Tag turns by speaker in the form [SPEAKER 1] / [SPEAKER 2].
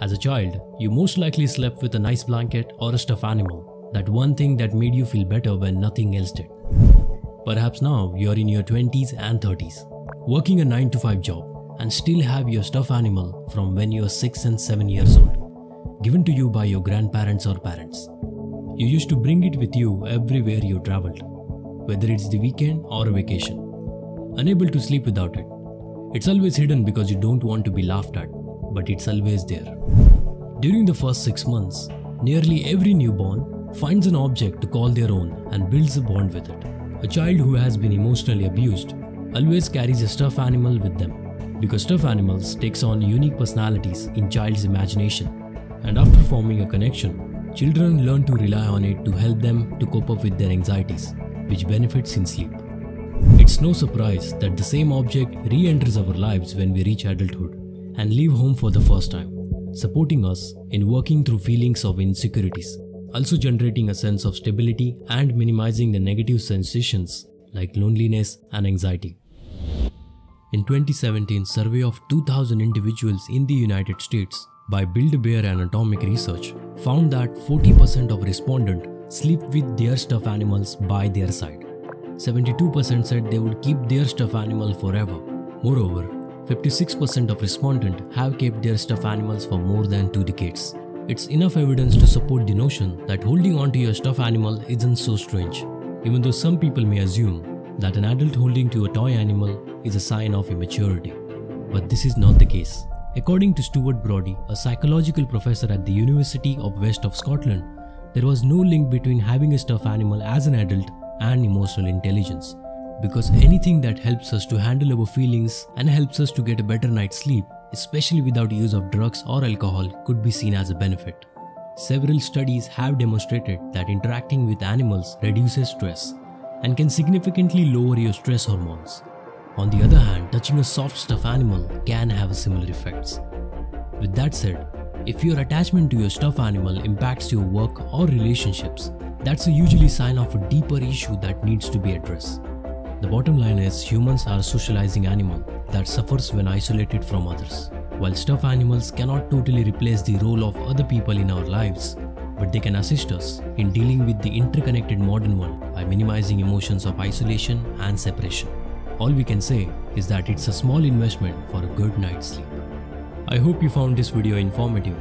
[SPEAKER 1] As a child, you most likely slept with a nice blanket or a stuffed animal, that one thing that made you feel better when nothing else did. Perhaps now you're in your 20s and 30s, working a 9 to 5 job, and still have your stuffed animal from when you were 6 and 7 years old, given to you by your grandparents or parents. You used to bring it with you everywhere you traveled, whether it's the weekend or a vacation. Unable to sleep without it. It's always hidden because you don't want to be laughed at, but it's always there. During the first six months, nearly every newborn finds an object to call their own and builds a bond with it. A child who has been emotionally abused always carries a stuffed animal with them because stuffed animals takes on unique personalities in child's imagination and after forming a connection children learn to rely on it to help them to cope up with their anxieties which benefits in sleep it's no surprise that the same object re-enters our lives when we reach adulthood and leave home for the first time supporting us in working through feelings of insecurities also generating a sense of stability and minimizing the negative sensations like loneliness and anxiety. In 2017 survey of 2000 individuals in the United States by Build-A-Bear and Atomik Research found that 40% of respondents sleep with their stuffed animals by their side. 72% said they would keep their stuffed animal forever. Moreover, 56% of respondents have kept their stuffed animals for more than two decades. It's enough evidence to support the notion that holding onto your stuffed animal isn't so strange, even though some people may assume that an adult holding to a toy animal is a sign of immaturity. But this is not the case. According to Stuart Brody, a psychological professor at the University of West of Scotland, there was no link between having a stuffed animal as an adult and emotional intelligence. Because anything that helps us to handle our feelings and helps us to get a better night's sleep especially without use of drugs or alcohol, could be seen as a benefit. Several studies have demonstrated that interacting with animals reduces stress and can significantly lower your stress hormones. On the other hand, touching a soft stuffed animal can have similar effects. With that said, if your attachment to your stuffed animal impacts your work or relationships, that's a usually sign of a deeper issue that needs to be addressed. The bottom line is humans are a socializing animal that suffers when isolated from others. While stuffed animals cannot totally replace the role of other people in our lives, but they can assist us in dealing with the interconnected modern world by minimizing emotions of isolation and separation. All we can say is that it's a small investment for a good night's sleep. I hope you found this video informative